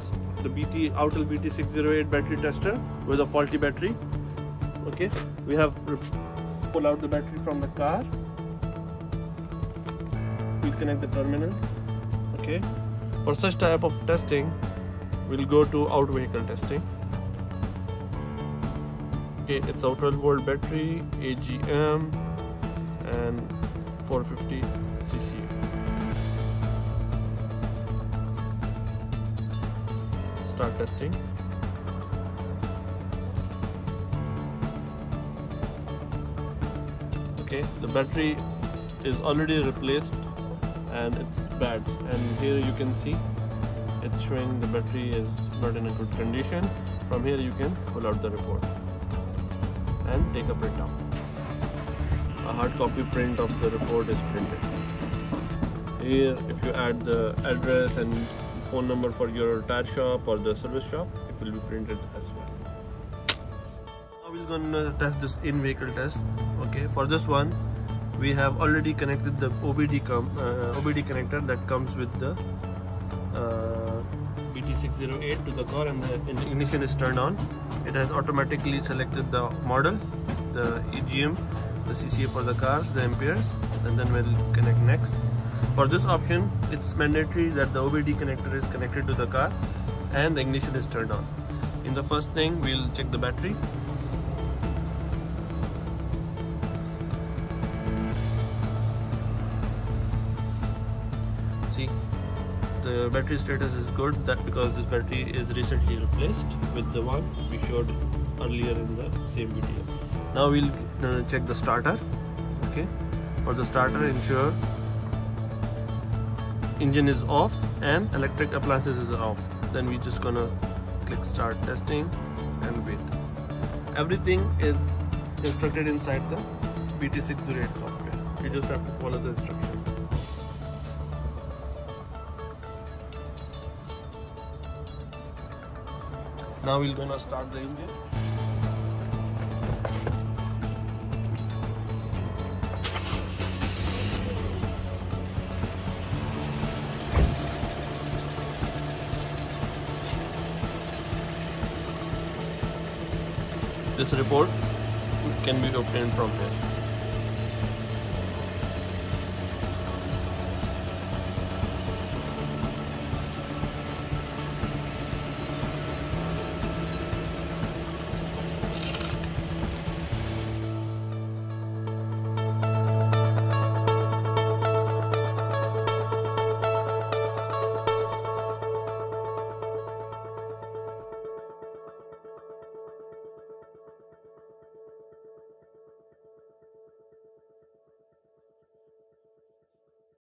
Autel BT608 battery tester with a faulty battery. Okay, we have pull out the battery from the car. We connect the terminals. Okay, for such type of testing, we'll go to out vehicle testing. Okay, it's a 12 volt battery, AGM, and 450 cc. Start testing. Okay the battery is already replaced and it's bad. And here you can see it's showing the battery is not in a good condition. From here you can pull out the report and take a printout a hard copy print of the report is printed. Here if you add the address and phone number for your tire shop or the service shop it will be printed as well. Now we're gonna test this in-vehicle test okay? For this one we have already connected the OBD uh, OBD connector that comes with the uh, BT608 to the car and the ignition is turned on. It has automatically selected the model the AGM the CCA for the car the amperes and then we'll connect next for this option, it's mandatory that the OBD connector is connected to the car and the ignition is turned on. In the first thing, we'll check the battery. See, the battery status is good that because this battery is recently replaced with the one we showed earlier in the same video. Now we'll uh, check the starter. Okay, for the starter, ensure engine is off and electric appliances is off. Then we just gonna click start testing and wait. Everything is instructed inside the BT608 software. You just have to follow the instructions now we're gonna start the engine This report can be obtained from here.